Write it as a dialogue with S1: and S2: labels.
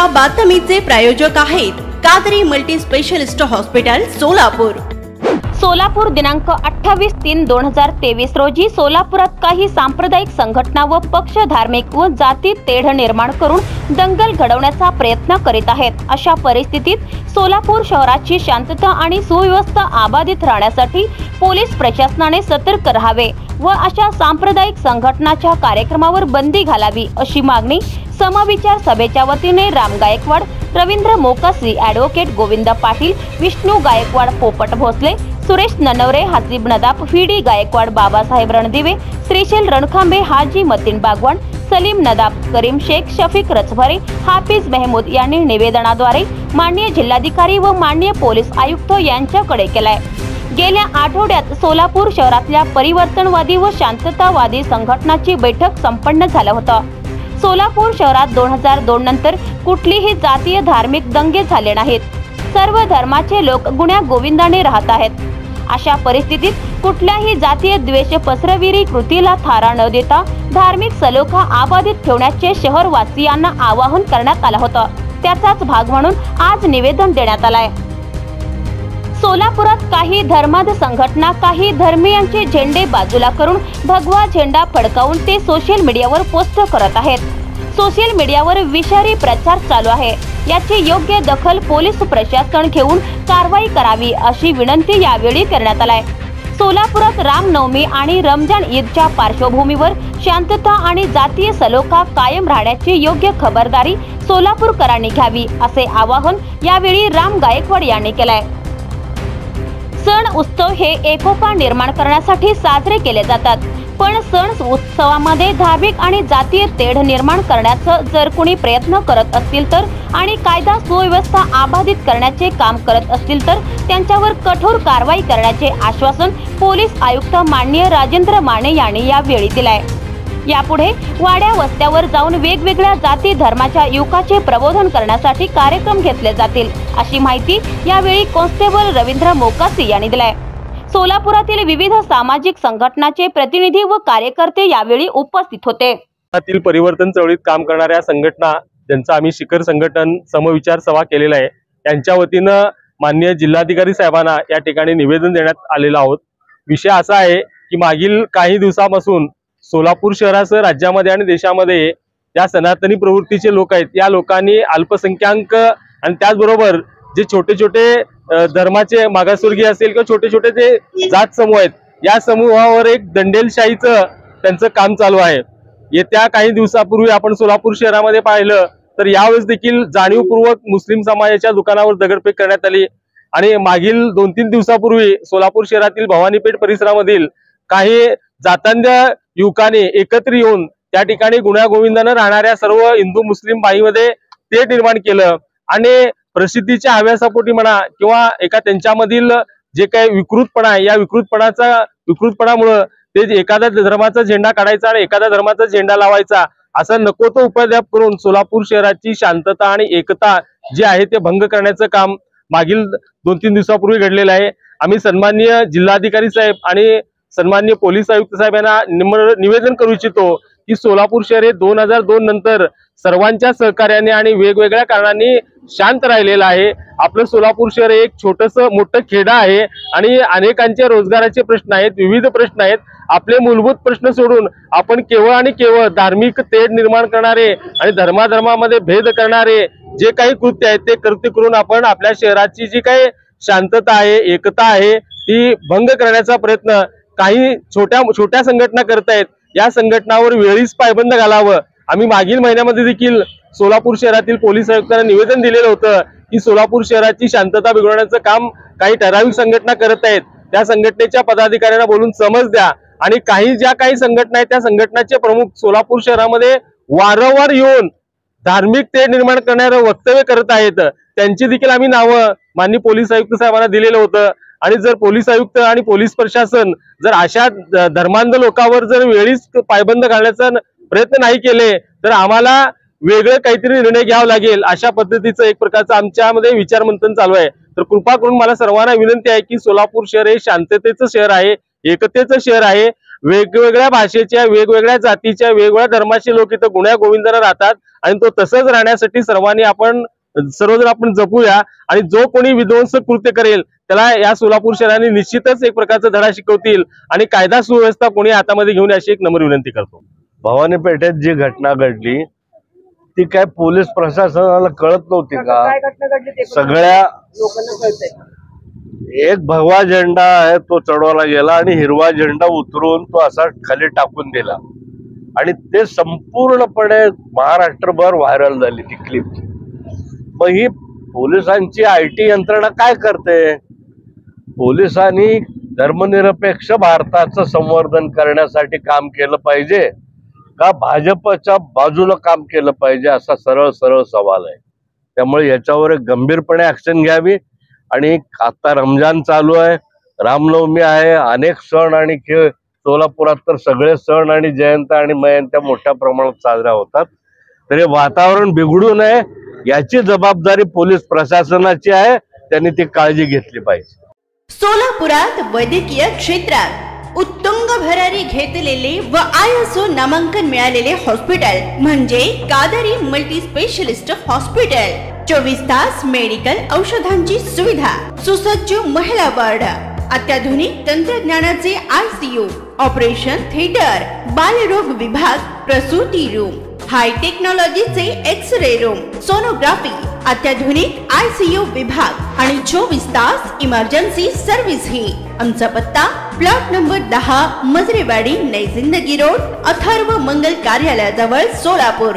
S1: या बातमीचे प्रायोजक आहेत Kadri multi specialist hospital Solapur.
S2: Solapur दिनांक अठ्ठावीस तीन दोन हजार तेवीस रोजी सोलापुरात काही सांप्रदायिक संघटना व पक्ष धार्मिक व जाती तेढ निर्माण करून दंगल घडवण्याचा प्रयत्न करीत आहेत. अशा परिस्थितीत सोलापूर शहराची शांतता आणि सुव्यवस्था अबाधित राहण्यासाठी पोलीस प्रशासनाने सतर्क राहावे व अशा सांप्रदायिक संघटनाच्या कार्यक्रमावर बंदी घालावी अशी मागणी समविचार सभेच्या वतीने राम गायकवाड रवींद्र मोकासी ॲडव्होकेट गोविंद पाटील विष्णू गायकवाड पोपट भोसले सुरेश ननवरे हसीब नदाब व्ही गायकवाड बाबासाहेब रणदिवे श्रीशैल रणखांबे हाजी मतीन बागवान सलीम नदाब करीम शेख शफीक रचभरे हाफिज मेहमूद यांनी निवेदनाद्वारे माननीय जिल्हाधिकारी व माननीय पोलीस आयुक्त यांच्याकडे केलाय. गेल्या आठवड्यात सोलापूर शहरातल्या परिवर्तनवादी व शांततावादी संघटनाची बैठक संपन्न झालं होतं. सोलापूर शहरात दोन हजार दोन नंतर कुठलीही जातीय धार्मिक दंगे झाले नाहीत. सर्व धर्माचे लोक गुण्या गोविंदाने राहत आहेत. अशा परिस्थितीत कुठल्याही जातीय द्वेष पसरविरी कृतीला थारा न देता धार्मिक सलोखा आबाधित ठेवण्याचे शहरवासियांना आवाहन करण्यात आलं होतं. त्याचाच भाग म्हणून आज निवेदन देण्यात आलंय. सोलापुरात काही धर्माध संघटना काही धर्मीयांचे झेंडे बाजूला करून भगवा झेंडा फडकावून ते सोशल मीडियावर पोस्ट करत आहेत. सोशल मीडियावर विषारी प्रचार चालू आहे. याची योग्य दखल पोलीस प्रशासन घेऊन कारवाई करावी अशी विनंती यावेळी करण्यात आलाय. सोलापुरात रामनवमी आणि रमजान ईदच्या पार्श्वभूमीवर शांतता आणि जातीय सलोखा कायम राहण्याची योग्य खबरदारी सोलापूरकरांनी घ्यावी असे आवाहन यावेळी राम गायकवाड यांनी केलंय. सण उत्सव हे एकोपा निर्माण करण्यासाठी साजरे केले जातात. पण सण उत्सवामध्ये धार्मिक आणि जातीय तेढ निर्माण करण्याचं जर कुणी प्रयत्न करत असतील तर आणि कायदा सुव्यवस्था आबाधित करण्याचे काम करत असतील तर त्यांच्यावर कठोर कारवाई करण्याचे आश्वासन पोलीस आयुक्त माननीय राजेंद्र माने यांनी यावेळी दिलाय. यापुढे वाड्या वस्त्यावर जाऊन वेगवेगळ्या जाती धर्माच्या युवकाचे प्रबोधन करण्यासाठी कार्यक्रम घेतले जातील अशी माहिती यावेळी कॉन्स्टेबल रवींद्र मोकासी यांनी दिलाय. सोलापुरातील विविध सामाजिक संघटनाचे प्रतिनिधी व कार्यकर्ते यावेळी उपस्थित होते.
S3: परिवर्तन चळवळीत काम करणाऱ्या संघटना ज्यांचा आम्ही शिखर संघटन समविचार सभा केलेला आहे त्यांच्या वतीनं माननीय जिल्हाधिकारी साहेबांना या ठिकाणी निवेदन देण्यात आलेलं आहोत. विषय असा आहे की मागील काही दिवसापासून सोलापूर शहरासह राज्यामध्ये आणि देशामध्ये या सनातनी प्रवृत्तीचे लोक आहेत. या लोकांनी अल्पसंख्याक आणि त्याचबरोबर जे छोटे छोटे धर्माचे मागासवर्गीय असेल किंवा छोटे छोटे जे जात समूह आहेत या समूहावर एक दंडेलशाहीचं त्यांचं काम चालू आहे. येत्या काही दिवसापूर्वी आपण सोलापूर शहरामध्ये पाहिलं तर यावेळेस देखील जाणीवपूर्वक मुस्लिम समाजाच्या दुकानावर दगडफेक करण्यात आली. आणि मागील दोन तीन दिवसापूर्वी सोलापूर शहरातील भवानीपेठ परिसरामधील काही जातांच्या युवकांनी एकत्र येऊन त्या ठिकाणी गुण्यागोविंदानं राहणाऱ्या सर्व हिंदू मुस्लिम बाईमध्ये ते निर्माण केलं. आणि प्रसिद्धीच्या हव्यासापोटी म्हणा किंवा एका त्यांच्यामधील जे काही विकृतपणा आहे या विकृतपणाचा विकृतपणामुळं ते जे एखाद्या धर्माचा झेंडा काढायचा आणि एखाद्या धर्माचा झेंडा लावायचा असा नको तो उपद्याप करून सोलापूर शहराची शांतता आणि एकता जी आहे ते भंग करण्याचं काम मागील दोन तीन दिवसापूर्वी घडलेलं आहे. आम्ही सन्माननीय जिल्हाधिकारी साहेब आणि सन्माननीय पोलीस आयुक्त साहेब यांना निवेदन करू इच्छितो की सोलापूर शहर हे दोन हजार दोन नंतर सर्वांच्या सहकार्याने आणि वेगवेगळ्या कारणांनी शांत राहिलेलं आहे. आपलं सोलापूर शहर हे एक छोटस मोठं खेडं आहे आणि अनेकांचे रोजगाराचे प्रश्न आहेत विविध प्रश्न आहेत. आपले मूलभूत प्रश्न सोडून आपण केवळ आणि केवळ धार्मिक तेढ निर्माण करणारे आणि धर्माधर्मामध्ये भेद करणारे जे काही कृत्य आहेत ते कृत्य करून आपण आपल्या शहराची जी काही शांतता आहे एकता आहे ती भंग करण्याचा प्रयत्न काही छोट्या छोट्या संघटना करतायत या संघटनावर वेळीच पायबंद घालावं. आम्ही मागील महिन्यामध्ये देखील सोलापूर शहरातील पोलीस आयुक्तांना निवेदन दिलेलं होतं की सोलापूर शहराची शांतता बिघडवण्याचं काम काही ठराविक संघटना करत आहेत. त्या संघटनेच्या पदाधिकाऱ्यांना बोलून समज द्या आणि काही ज्या काही संघटना आहेत त्या संघटनाचे प्रमुख सोलापूर शहरामध्ये वारंवार येऊन धार्मिक तेढ निर्माण करणारं वक्तव्य करत आहेत. त्यांची देखील आम्ही नावं माननीय पोलीस आयुक्त साहेबांना दिलेलं होतं. आणि जर पोलीस आयुक्त आणि पोलीस प्रशासन जर अशा धर्मांध लोकांवर जर वेळीच पायबंद घालण्याचा प्रयत्न नाही केले तर आम्हाला वेगळं काहीतरी निर्णय घ्यावा लागेल अशा पद्धतीचं एक प्रकारचं आमच्यामध्ये विचारमंथन चालू आहे. तर कृपा करून मला सर्वांना विनंती आहे की सोलापूर शहर हे शांततेचं शहर आहे एकतेचं शहर आहे. वेगवेगळ्या भाषेच्या वेगवेगळ्या जातीच्या वेगवेगळ्या धर्माचे लोक इथं गुण्या गोविंदाला राहतात आणि तो तसंच राहण्यासाठी सर्वांनी आपण सर्वजण आपण जपूया आणि जो कोणी विध्वंस कृत्य करेल त्याला या सोलापूर शहराने निश्चितच एक प्रकारचा धडा शिकवतील आणि कायदा सुव्यवस्था कोणी हातामध्ये घेऊन अशी एक नम्र विनंती करतो.
S4: भवानी पेठेत जी घटना घडली ती काय पोलीस प्रशासनाला कळत नव्हती का? सगळ्या एक भगवा झेंडा आहे तो चढवला गेला आणि हिरवा झेंडा उतरून तो असा खाली टाकून दिला. आणि ते संपूर्णपणे महाराष्ट्रभर व्हायरल झाली ती क्लिप मग ही पोलिसांची आय टी यंत्रणा काय करते? पोलिसांनी धर्मनिरपेक्ष भारताचं संवर्धन करण्यासाठी काम केलं पाहिजे का भाजपच्या बाजूला काम केलं पाहिजे असा सरळ सरळ सवाल आहे. त्यामुळे याच्यावर एक गंभीरपणे ऍक्शन घ्यावी आणि आता रमजान चालू आहे रामनवमी आहे अनेक सण आणि खेळ सोलापुरात तर सगळे सण आणि जयंत आणि मयंत्या मोठ्या प्रमाणात साजऱ्या होतात. तर हे वातावरण बिघडू नये याची जबाबदारी पोलीस प्रशासनाची आहे. त्यांनी ती काळजी घेतली पाहिजे.
S1: सोलापुरात वैद्यकीय क्षेत्रात उत्तुंग भरारी घेतलेले व आय एस ओ नामांकन मिळालेले हॉस्पिटल म्हणजे कादरी मल्टी स्पेशलिस्ट हॉस्पिटल. चोवीस तास मेडिकल औषधांची सुविधा सुसज्ज महिला वार्ड अत्याधुनिक तंत्रज्ञानाचे आयसीयू ऑपरेशन थिएटर बालरोग विभाग प्रसूती रूम. हाय टेक्नॉलॉजीचे एक्स रे रूम सोनोग्राफी अत्याधुनिक आय सी यू विभाग आणि चोवीस तास इमर्जन्सी सर्व्हिस ही. आमचा पत्ता प्लॉट नंबर दहा मजरेवाडी नैजिंदगी रोड अथर्व मंगल कार्यालयाजवळ सोलापूर.